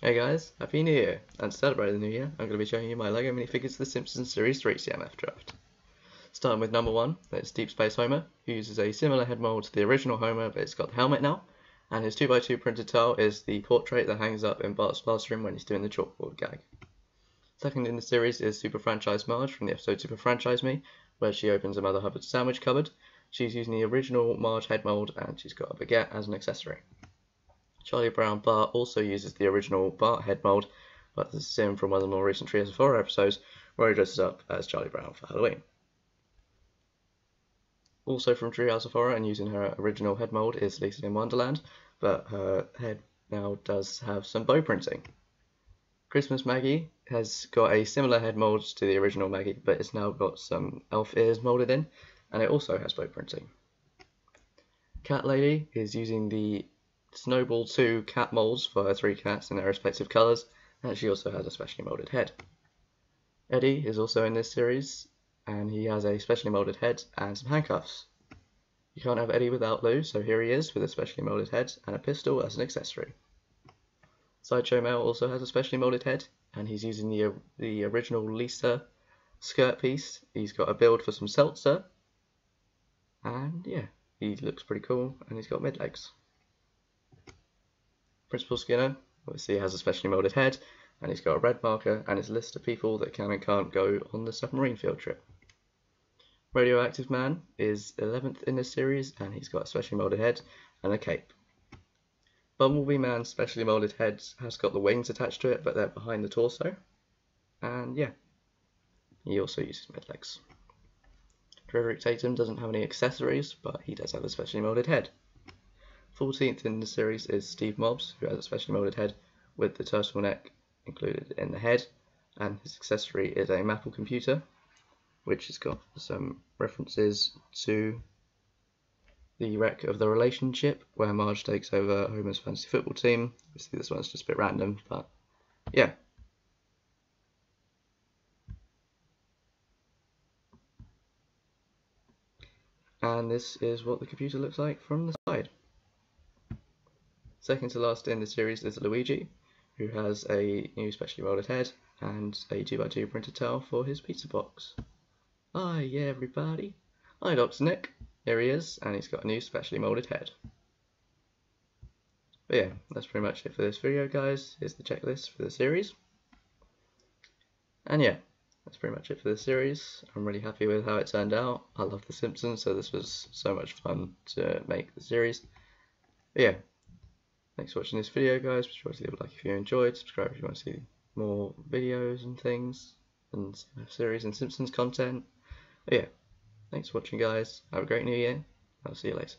Hey guys, Happy New Year! And to celebrate the New Year, I'm going to be showing you my LEGO minifigures of The Simpsons Series 3 CMF draft. Starting with number 1, that's Deep Space Homer, who uses a similar head mold to the original Homer, but it's got the helmet now, and his 2x2 printed tile is the portrait that hangs up in Bart's classroom when he's doing the chalkboard gag. Second in the series is Super Franchise Marge from the episode Super Franchise Me, where she opens a Mother Hubbard sandwich cupboard. She's using the original Marge head mold, and she's got a baguette as an accessory. Charlie Brown Bart also uses the original Bart head mold, but the is him from one of the more recent of Horror episodes where he dresses up as Charlie Brown for Halloween. Also from Treehouse of Horror and using her original head mold is Lisa in Wonderland, but her head now does have some bow printing. Christmas Maggie has got a similar head mold to the original Maggie, but it's now got some elf ears molded in, and it also has bow printing. Cat Lady is using the Snowball 2 cat molds for her three cats in their respective colours, and she also has a specially moulded head. Eddie is also in this series, and he has a specially moulded head and some handcuffs. You can't have Eddie without Lou, so here he is with a specially moulded head and a pistol as an accessory. Sideshow Mel also has a specially moulded head, and he's using the, the original Lisa skirt piece. He's got a build for some seltzer, and yeah, he looks pretty cool, and he's got mid legs. Principal Skinner obviously has a specially moulded head, and he's got a red marker and his list of people that can and can't go on the submarine field trip. Radioactive Man is 11th in this series, and he's got a specially moulded head and a cape. Bumblebee Man's specially moulded head has got the wings attached to it, but they're behind the torso. And yeah, he also uses mid legs. Drederick Tatum doesn't have any accessories, but he does have a specially moulded head. 14th in the series is Steve Mobs, who has a specially moulded head with the turtleneck included in the head, and his accessory is a Maple computer, which has got some references to the wreck of the relationship, where Marge takes over Homer's fantasy football team. Obviously, this one's just a bit random, but yeah. And this is what the computer looks like from the. Second to last in the series is Luigi, who has a new specially molded head and a 2x2 printed towel for his pizza box. Hi, yeah, everybody. Hi, Dr. Nick. Here he is, and he's got a new specially molded head. But yeah, that's pretty much it for this video, guys. Here's the checklist for the series. And yeah, that's pretty much it for the series. I'm really happy with how it turned out. I love The Simpsons, so this was so much fun to make the series. But yeah, Thanks for watching this video guys, be sure to leave a like if you enjoyed, subscribe if you want to see more videos and things, and series and Simpsons content. But yeah, thanks for watching guys, have a great new year, I'll see you later.